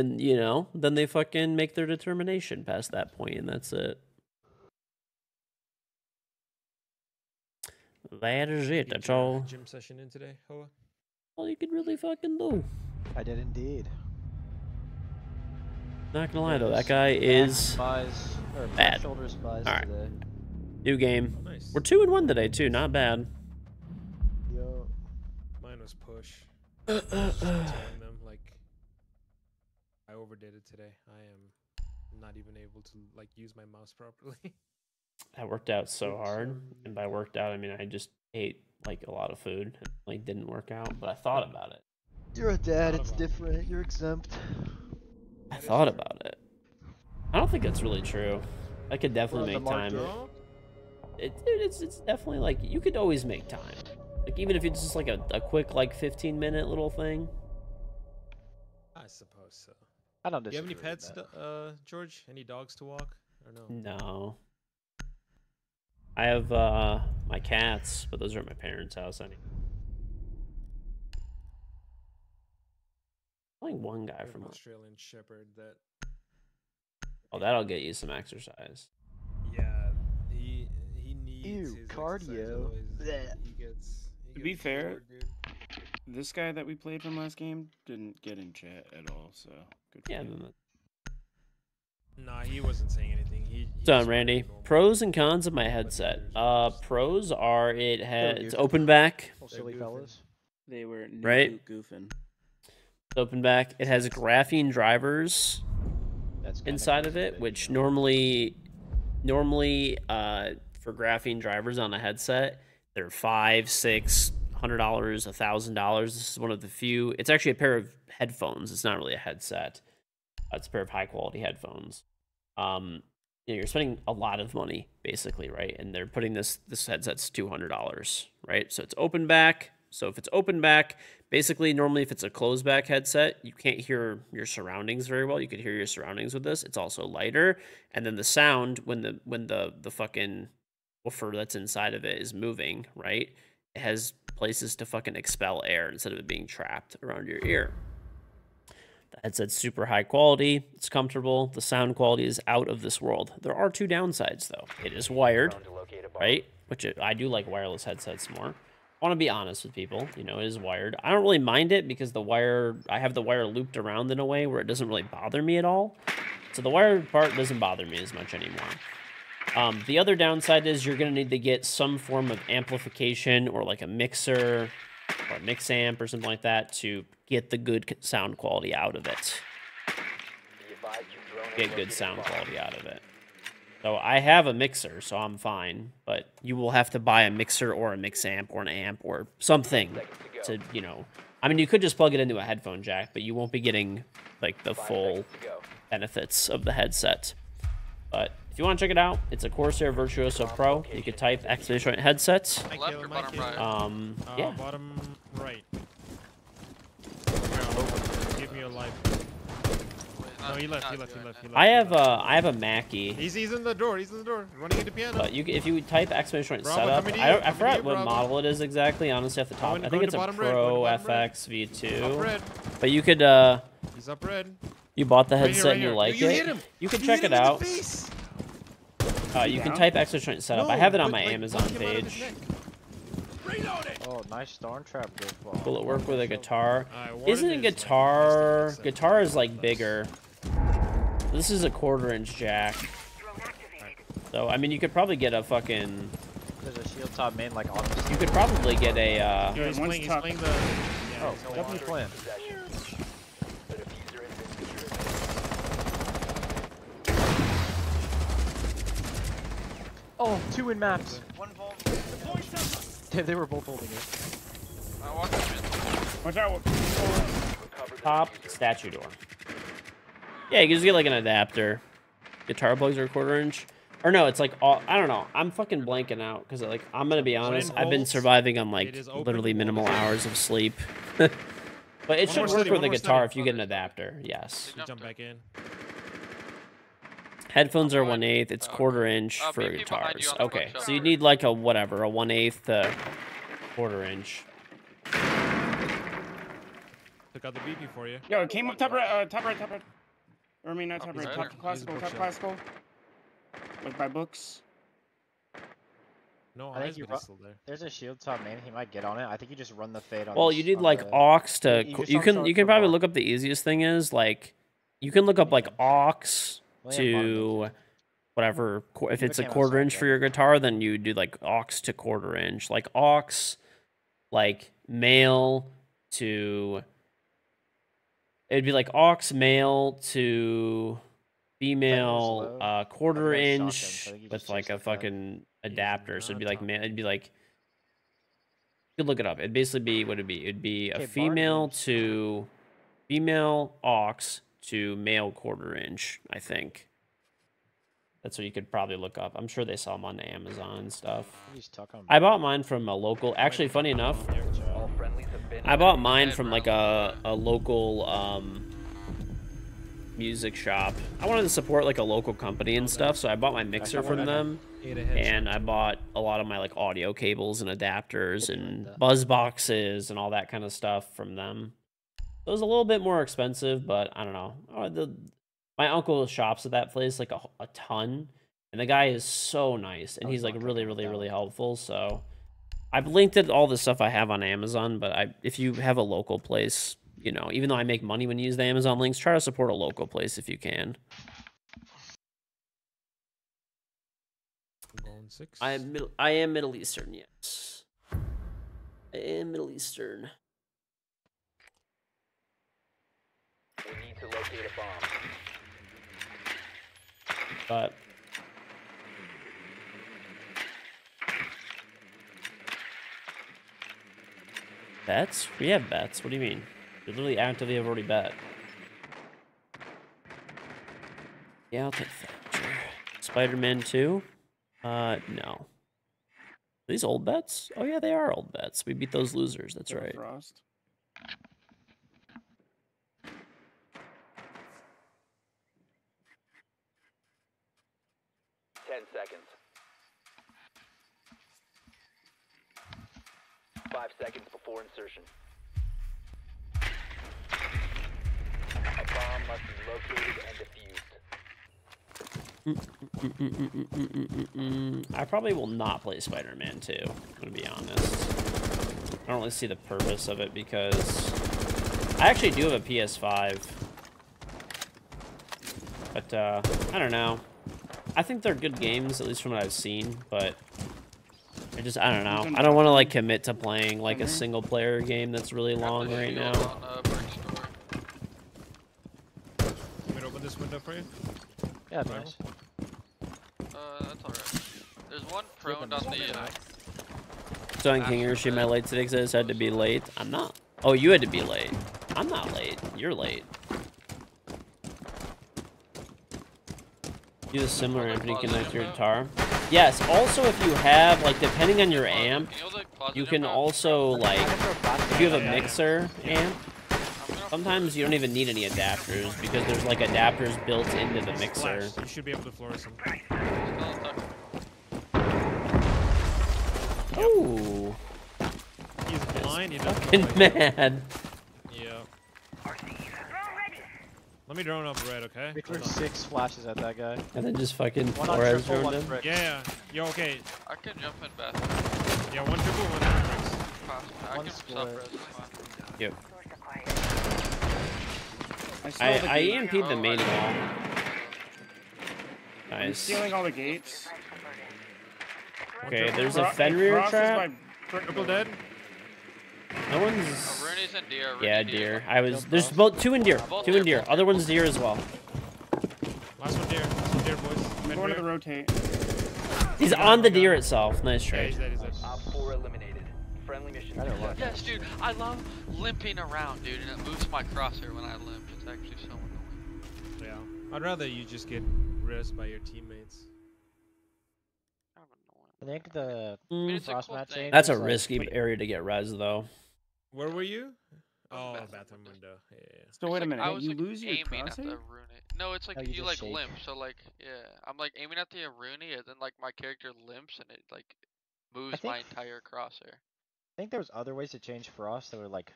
And you know, then they fucking make their determination past that point, and that's it. That is it. That's all. Gym session in today, Hoa. All you could really fucking do. I did indeed. Not gonna lie though, that guy is spies or bad. back shoulder spies Alright. today. new game. Oh, nice. We're two and one today too. Not bad. Yo. Mine was push. Just telling them like I overdid it today. I am not even able to like use my mouse properly. I worked out so hard, and by worked out I mean I just ate like a lot of food. It, like didn't work out, but I thought about it. You're a dad, it's about it. different. You're exempt. I That is thought about it. I don't think that's really true. I could definitely Well, make time. market- It, dude, it's it's definitely like you could always make time. Like even if it's just like a, a quick like 15 minute little thing. I suppose so. I don't Do you have any pets, uh, George? Any dogs to walk? Or no? No. I have uh my cats, but those are at my parents' house anyway. Only one guy from an like, Australian Shepherd that. oh that'll get you some exercise. Yeah, he he needs Ew, his exercise, cardio. He gets. He To be fair- bored. This guy that we played from last game didn't get in chat at all, so good for Yeah, him. Nah, he wasn't saying anything. He. he What's just up, wanted Randy? normal. Pros and cons of my headset. Uh, pros are it has it's open back. Oh, silly fellas. They were no Right? goofing. It's open back. It has graphene drivers That's inside of it, which know. normally, normally, uh, for graphene drivers on a headset, they're five, six, hundred dollars, a thousand dollars. This is one of the few. It's actually a pair of headphones. It's not really a headset. It's a pair of high quality headphones. Um, you know, you're spending a lot of money basically, right? And they're putting this this headset's two hundred dollars, right? So it's open back. So if it's open back, basically normally if it's a closed back headset, you can't hear your surroundings very well. You could hear your surroundings with this. It's also lighter, and then the sound when the when the the fucking woofer that's inside of it is moving, right? It has places to fucking expel air instead of it being trapped around your ear. The headset's super high quality. It's comfortable. The sound quality is out of this world. There are two downsides though. It is wired, right? Which it, I do like wireless headsets more. I want to be honest with people. You know, it is wired. I don't really mind it because the wire, I have the wire looped around in a way where it doesn't really bother me at all. So the wired part doesn't bother me as much anymore. Um, the other downside is you're going to need to get some form of amplification or like a mixer or a mix amp or something like that to get the good sound quality out of it. Get good sound quality out of it. So I have a mixer, so I'm fine. But you will have to buy a mixer or a mix amp or an amp or something to, you know. I mean, you could just plug it into a headphone jack, but you won't be getting like the full benefits of the headset. But you want to check it out, it's a Corsair Virtuoso Pro. You could type exclamation point headsets. My Left kill, or my bottom kill. right? Um, Uh, yeah. Bottom right. Give me a life. No, he left. He left. He left. He left. I have a I have a Mackie, He's, he's in the door. He's in the door. Running into piano. but you if you type exclamation point setup, I, you, don't, I forgot what model it is exactly. Honestly, off the top, I think it's a Pro going to bottom red. FX V2. But you could uh, He's up red. you bought the Right here, headset right and you like you it. hit him. You can You check hit it him in the out. Face. Uh, you can type exclamation point setup. I have it on my like, Amazon knock him out of his page. Oh, nice Storm Trap good. Will it work with a guitar? Alright, what Isn't a guitar? Guitar is like bigger. This is a quarter inch jack. So I mean, you could probably get a fucking. There's a shield top main like on You could probably get a. Uh, Yo, he's playing, he's playing the. Yeah, Oh, he's what you playing- Oh, two in maps. One volt. Yeah, they were both holding it. I walked up in. Watch out! top statue door. Yeah, you can just get like an adapter. Guitar plugs are a quarter inch. Or no, it's like all I don't know. I'm fucking blanking out because like I'm gonna be honest. I've been surviving on like literally minimal hours of sleep. but it One should work study, with one a guitar study. if you get an adapter. Yes. Jump back in. Headphones are Alright. one eighth. It's Uh, quarter inch uh, for BP behind you guitars. Okay, so you need like a whatever, a one eighth to quarter inch. Took out the BP for you. Yo, it came up top right, uh, top right, top right. Or I mean, not Top top right, right. top classical, top classical. Like by books. No, I think you but ru- still there. There's a shield top man. He might get on it. I think you just run the fade on. Well, you need like the- aux to. you co- You can you can probably look up the easiest thing is like, you can look up like aux yeah, bottom to whatever. If it's a quarter inch for your guitar, then you do like aux to quarter inch, like aux, like male to. It'd be like aux male to female, uh, quarter inch so I think you with like a fucking adapter. So it'd be like man, it'd be like. You could look it up. It'd basically be what it'd be. It'd be a female to female aux to male quarter inch. I think. That's what you could probably look up. I'm sure they sell them on the Amazon and stuff. You just tuck 'em. I bought mine from a local. Actually, funny enough, All friendlies have been I bought mine from like a, a local um, music shop. I wanted to support like a local company and stuff, so I bought my mixer from them, and I bought a lot of my like audio cables and adapters and buzz boxes and all that kind of stuff from them. It was a little bit more expensive, but I don't know. Uh, The, my uncle shops at that place like a, a ton, and the guy is so nice, and he's like really, really, really helpful. So I've linked it all the stuff I have on Amazon, but I if you have a local place, you know, even though I make money when you use the Amazon links, try to support a local place if you can. I'm six. I am middle, I am Middle Eastern, yes. I am Middle Eastern. We need to locate a bomb. But bets? We have bets. What do you mean? We literally actively have already bet. Yeah, I'll take Thatcher. Spider-Man 2? Uh, no. Are these old bets? Oh yeah, they are old bets. We beat those losers. That's Killer right. Frost. Five seconds before insertion. A bomb must be located and defused. I probably will not play Spider-Man 2. I'm gonna be honest. I don't really see the purpose of it because I actually do have a PS5, but uh, I don't know. I think they're good games, at least from what I've seen, but I just I don't know. I don't want to like commit to playing like a Mhm. single-player game that's really long right now. On, uh, Brick Store. Want me open this window for you? Yeah, nice. Uh, that's alright. There's one prone on the. Uh, So on King Hiroshi, my late today 'cause I just had to be late. I'm not. Oh, you had to be late. I'm not late. You're late. Use a similar Like connector you closet connect your info? guitar. Yes. Also, if you have like, depending on your closet- amp, you, like, closet you can info? also like, if you have a Yeah, yeah. mixer amp, sometimes you don't even need any adapters because there's like adapters built into the mixer. Flash. You should be able to fluoresce him. Still. Ooh, He's blind. He doesn't fucking know where- mad. Yeah. Let me drone up red, okay? We threw six flashes at that guy. And then just fucking One on Flores triple, droned one him. brick. Yeah, yeah. Yo, okay. I can jump in bathroom. Yeah, one triple, one bricks. Fast. I One can split. self-res. it's. I, I the I. EMP'd the Oh, main see. wall. I'm Nice. stealing all the gates. Okay, there's a Fenrir trap. Triple dead. No one's. Rooney's in deer. Yeah, Rooney deer. I was. There's Frost. both two in deer. Both Two in deer, deer. Other one's deer as well. Last one deer. Last one deer, boys. I'm going to the rotate. He's on the deer itself. Nice Yeah, trade. he's dead, he's dead. Op 4 eliminated. Friendly mission I don't like success. Yes, dude. I love limping around, dude, and it moves my crosshair when I limp. It's actually so annoying. Yeah. I'd rather you just get res by your teammates. Kind of annoying. I think the I mean, Mm, it's cool match That's a is, like- risky area to get res though. Where were you? Oh, bathroom bathroom window. window. Yeah, yeah, yeah. So It's wait a minute. I was, you like, lose your aiming at the crosshair? Rooney. No, it's like Oh, you you, like shake. limp. So like, yeah, I'm like aiming at the Rooney, and then like my character limps, and it like moves my entire crosshair. I think there was other ways to change frost that were like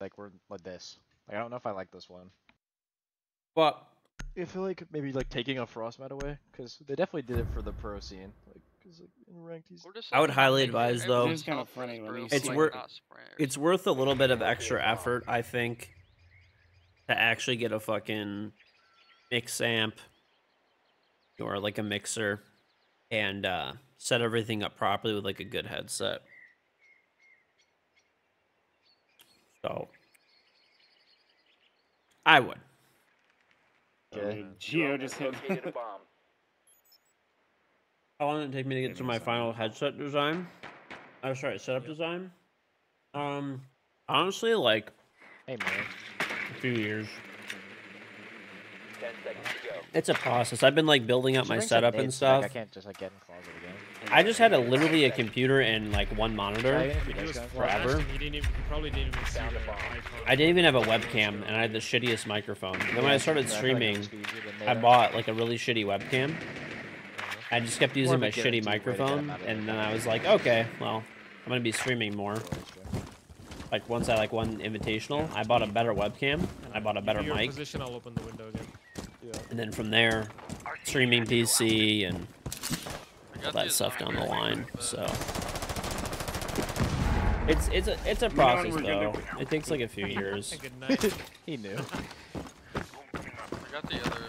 like we're like this. Like I don't know if I like this one. But I feel like maybe like taking a frost frostbite away because they definitely did it for the pro scene. Like because like in ranked he's I would highly advise, though- It is kinda funny when bro, It's like, wor- it's worth a little bit of extra effort, I think, to actually get a fucking mix amp or like a mixer and uh, set everything up properly with like a good headset. So I would. Okay. Geo just hit. Located a bomb. How long did it take me to get to my final headset design? Oh, sorry, setup design. Um, honestly, like hey man. a few years. Ten seconds to go. It's a process. I've been like building up my bring some setup and nades, so, like, stuff. I can't just like get in closet again. I just had a literally a computer and like one monitor. again if He you guys was got- forever. flashed and He didn't even. He probably didn't even see Found the a bomb. icon. I didn't even have a webcam, and I had the shittiest microphone. And then when I started Yeah, feel like it streaming, would just be easier than I bought like a really shitty webcam. I just kept using my shitty way to get 'em microphone, and then I was like, okay, well, I'm gonna be streaming more. Like once I like won invitational, I bought a better webcam, and I bought a better mic, Position, I'll open the window again. and then from there, streaming PC and all that stuff down the line. So it's it's a it's a process though. It takes like a few years. He knew. I got the other.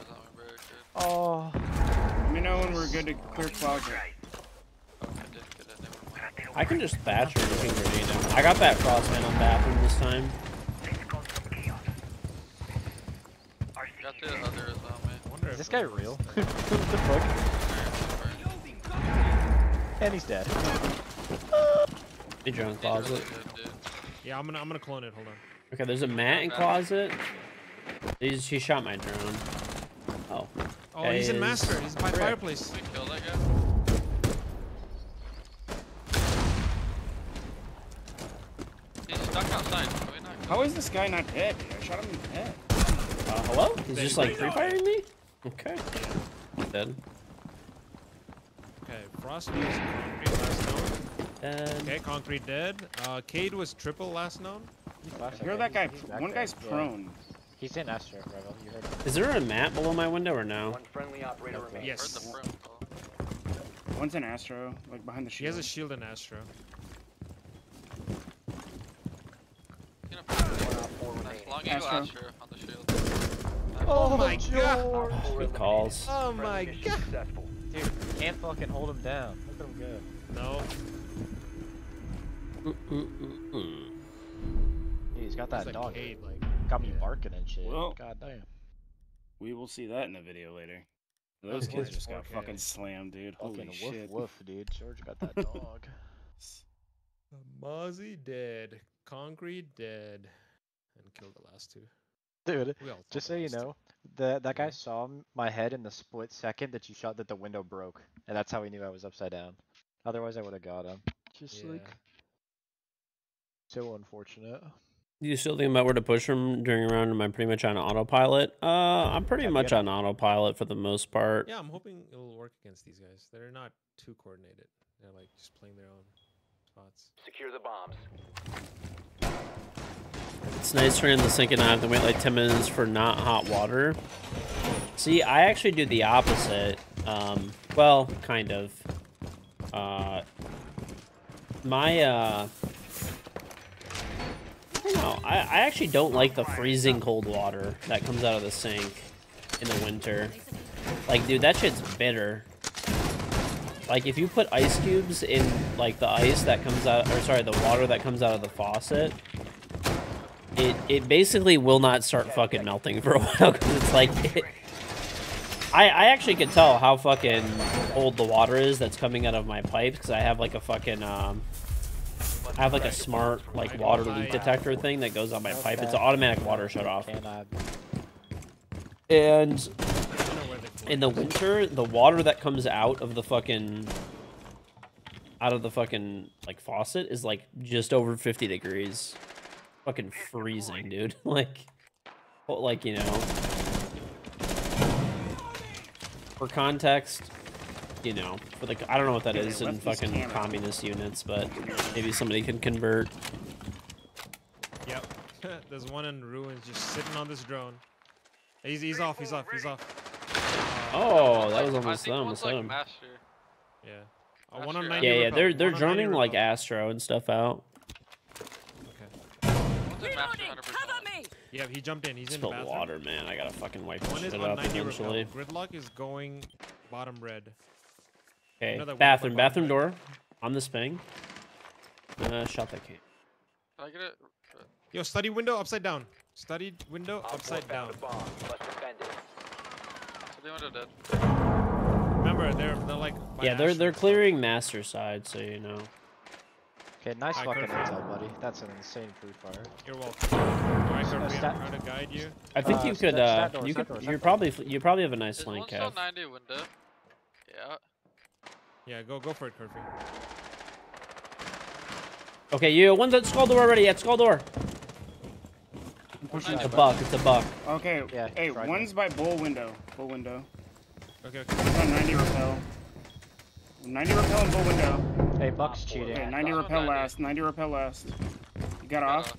Oh. Let me know when we're good to clear closet. Oh, I did get it. Never mind. I can just thatch or you can grenade him. I got that frostman on bathroom this time. Got the other zombie. I wonder Is this guy real? what the fuck? And he's dead. The drone He's closet. really good. Yeah, I'm gonna I'm gonna clone it. Hold on. Okay, there's a mat in closet. He's, he shot my drone. Oh. He's in master. He's by rip. fireplace. Did we kill that guy? He's stuck outside. Can we not How is this guy not dead? dude? I shot him in the head. Uh, hello? He's just like free firing me? Okay. Dead. Okay, Frost was concrete last known. Dead. Okay, concrete dead. Uh, Kaid was triple last known. I hear that guy. One guy's prone. He's in Astro, Revel. You heard him. Is there a map below my window or no? One friendly operator Okay. remains. Yes. The. One's in Astro, like behind the He shield. has a shield in Astro. You know, pretty One op four nice. remaining. Long eagle Astro. Astro on the shield. Oh my god! Good calls. Oh my god! Successful. Dude, can't fucking hold him down. Look at him go. No. Ooh, ooh, ooh, ooh. Dude, he's got that He's dog. Kaid, like. Got me yeah. barking and shit. Well- God damn. We will see that in the video later. Those Of kids just got 4K. fucking slammed, dude. Holy Fucking woof shit. woof, dude. George got that dog. Mozzie dead. Concrete dead. And killed the last two. Dude, We just thought so you know, the that guy Yeah. saw my head in the split second that you shot that the window broke, and that's how he knew I was upside down. Otherwise, I would have got him. Just like so unfortunate. Do you still thinking about where to push from during a round? Am I pretty much on autopilot? Uh, I'm pretty Yeah, much on autopilot for the most part. Yeah, I'm hoping it'll work against these guys. They're not too coordinated. They're like just playing their own spots. Secure the bombs. It's nice turning the sink and not have to wait like 10 minutes for not hot water. See, I actually do the opposite. Um, well, kind of. Uh, my, uh, I don't know. I, I actually don't like the freezing cold water that comes out of the sink in the winter. Like, dude, that shit's bitter. Like, if you put ice cubes in, like, the ice that comes out, or sorry, the water that comes out of the faucet, it it basically will not start fucking melting for a while because it's like it, I I actually can tell how fucking old the water is that's coming out of my pipes because I have like a fucking um I have like a smart like water leak detector thing that goes on my pipe. It's an automatic water shut off. And I don't know where they in the winter, the water that comes out of the fucking out of the fucking like faucet is like just over 50 degrees. Fucking freezing, dude. like like, you know. For context, you know, for the I don't know what that Yeah, they is in fucking cameras. communist units, but maybe somebody can convert. Yep. There's one in ruins just sitting on this drone. He's he's off. He's off. He's off. Oh, that was almost think them. one's Almost like them. master. Yeah. Uh, Not one on Yeah, yeah, rappel, they're they're one droning like. Astro and stuff out. Okay. One's in master 100%. Yeah, he jumped in. He's in the Spill bathroom. water, man. I gotta fucking wipe One this is shit on up 90 eventually. rappel. Gridlock is going bottom red. Okay, Another bathroom, bathroom bottom door on this ping. Uh, shot that can. Can I get it? Yo, study window upside down. Study window upside down. found a bomb. Must defend it. So they went dead. Remember, they're they're like. Yeah, they're they're clearing master side, so you know. Okay, nice I fucking confirm. intel, buddy. That's an insane free fire. You're welcome. Alright, Kirby, I'm stat- trying to guide you. I think Uh, you stat- could. Uh, stat door, you could. door, You're stat probably. You probably have a nice Is link, one still 90 window? Yeah. Yeah, go go for it, Kirby. Okay, you. One's at skull door already. At skull door. I'm pushing It's a buck. It's a buck. Okay. Yeah, hey, tried one's by bull window. Bull window. Okay, okay. One's on 90 repel. 90 repel and bull window. Hey, Buck's Op cheating. Okay, 90 repel 90. last. 90 repel last. You got off.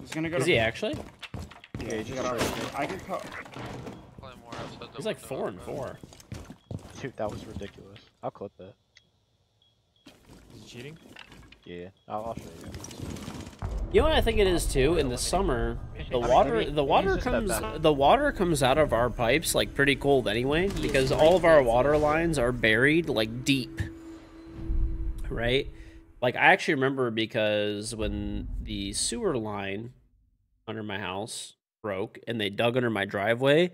He's gonna go Is to. he actually? Yeah, Yeah, he he got off. I can call. Play more outside the He's like four and four. Dude, that was ridiculous. I'll clip that. Is he cheating? Yeah, I'll, I'll show you. You know what I think it is too. In the summer, the water, the water it's just that comes, the water comes out of our pipes like pretty cold anyway, because all of our water lines are buried like deep, right? Like I actually remember because when the sewer line under my house broke and they dug under my driveway,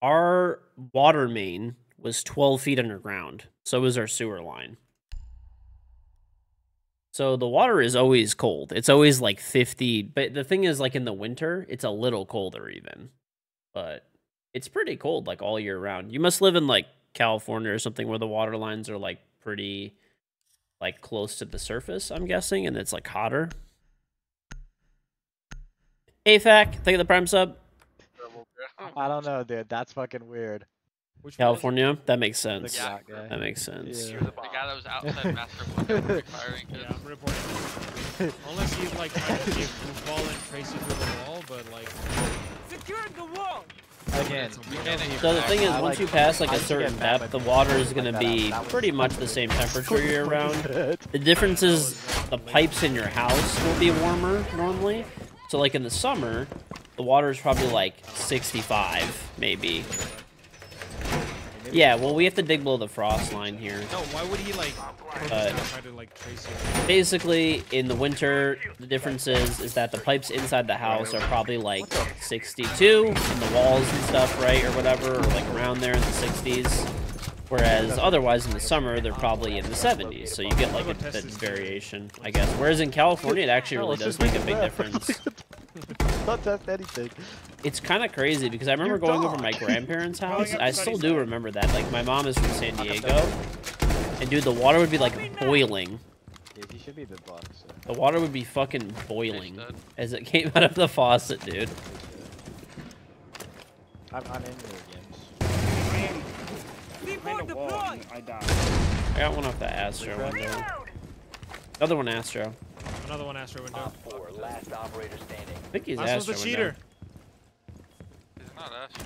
our water main was 12 feet underground. So was our sewer line. So the water is always cold. It's always like 50, but the thing is like in the winter, it's a little colder even. But it's pretty cold like all year round. You must live in like California or something where the water lines are like pretty like close to the surface, I'm guessing, and it's like hotter. AFAC, think of the prime sub. I don't know, dude. That's fucking weird. Which one? California, that makes sense. Yeah. guy. That makes sense. Yeah. Secure the The guy that was outside master window firing Yeah. I'm reporting. Unless he's like trying to give goofball and trace you through the wall, but like. Again, So you we know can't me. even- So the thing is, once like- you pass like I a used to get certain mad depth, the water is gonna be pretty much the same temperature year round. The difference Yeah, that is was, the pipes in your house will be warmer normally. So like in the summer, the water is probably like 65 maybe. Yeah, well we have to dig below the frost line here. No, why would he like Uh, try to like trace you? Basically, in the winter, the difference is is that the pipes inside the house are probably like 62, and the walls and stuff, right, or whatever, or like around there in the 60s. Whereas otherwise in the summer, they're probably in the 70s, so you get like a bit variation, I guess. Whereas in California, it actually really does make a big it there. difference. Not test anything. It's kind of crazy because I remember Your going over my grandparents' house. I still do remember that. Like my mom is from San Diego, and dude, the water would be like boiling. Dude, he should be a bit. So. The water would be fucking boiling as it came out of the faucet, dude. I'm, I'm in your again. I am behind a wall and I died. I got one off the Astro window. Another one Astro. Another one Astro window. Four, last operator standing. I think he's Last Astro one's the cheater. He's not Astro.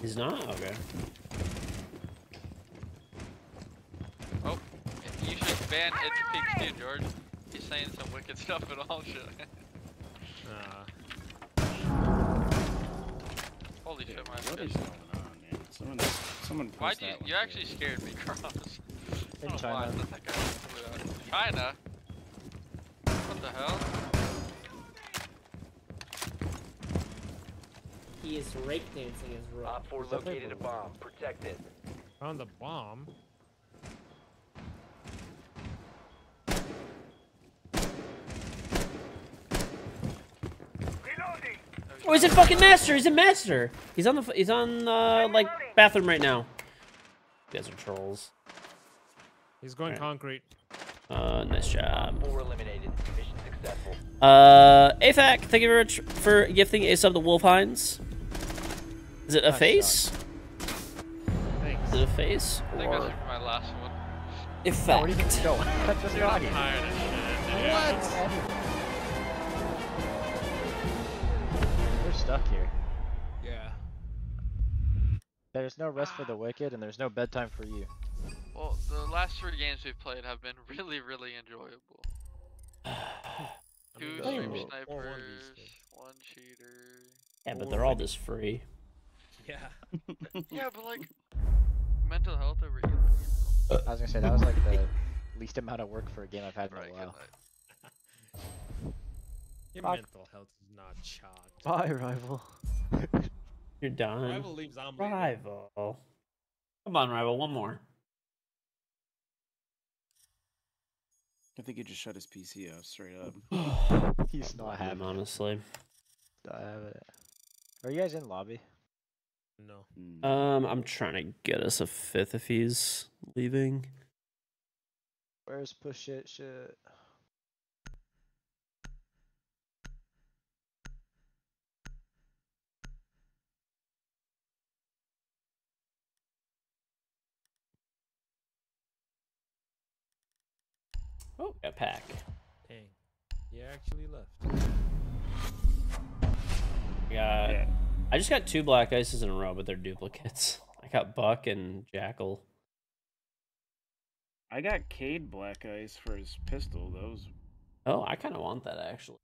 He's not? Okay. Oh, you should ban Edge Peaks too, George. He's saying some wicked stuff and all shit. Nah. Holy shit, my What is shit. going on, man? Someone, someone. Why'd you? You too. actually scared me, Cross. In I don't know why I China. thought that guy was coming out. China? What the hell? He is rake dancing his rope. Op four Is located a bomb. Protect it. Found the bomb. Oh, he's in fucking master. He's in master. He's on the. He's on uh like bathroom right now. You guys are trolls. He's going Alright. concrete. Uh, nice job. Four eliminated. Mission successful. Uh, AFAC, thank you very much for gifting a sub to Wolf Hines. Is it a Nice face? Thanks. Is it a face? I think this Or is my last one. Where do you effect? go? That's just Dude, I'm tired of shit. dude. What? We're stuck here. Yeah. There's no rest for the ah. wicked, and there's no bedtime for you. Well, the last three games we've played have been really, really enjoyable. Two mean, stream one of snipers, one cheater. Yeah, but they're all just free. Yeah. Yeah, but like mental health over either. Uh. You I was gonna say that was like the least amount of work for a game I've had know? in Right. a while. night. Your Fuck. mental health is not shot. Bye, rival. You're done. Rival leaves on later. Rival. Come on, rival. One more. I think he just shut his PC off straight up. He's not Him, having it. honestly. Not having it. Are you guys in lobby? No. Um, I'm trying to get us a fifth if he's leaving. Where's push it shit? Oh, got pack. Dang. You actually left. I got. Yeah. I just got two black ices in a row, but they're duplicates. I got Buck and Jackal. I got Kaid Black Ice for his pistol. Those Oh, I kind of want that actually.